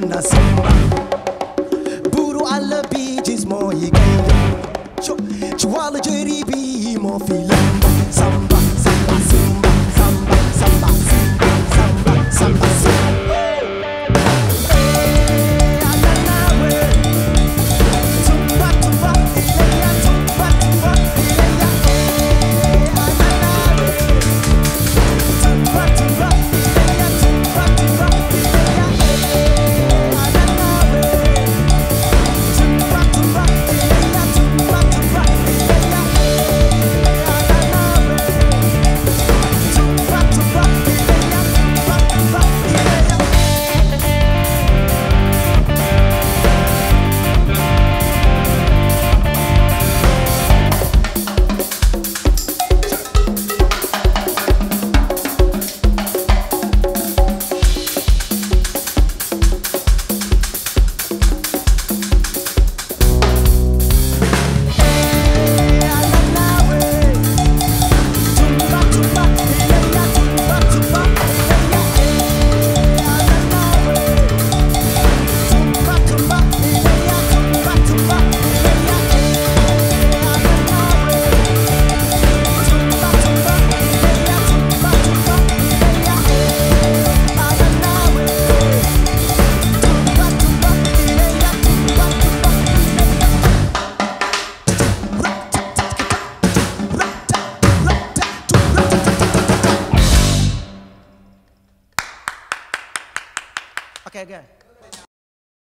tunasema buru alabijismo igenda chuwala jeribimo filemba samba samba simba. Samba samba simba. Samba samba क्या क्या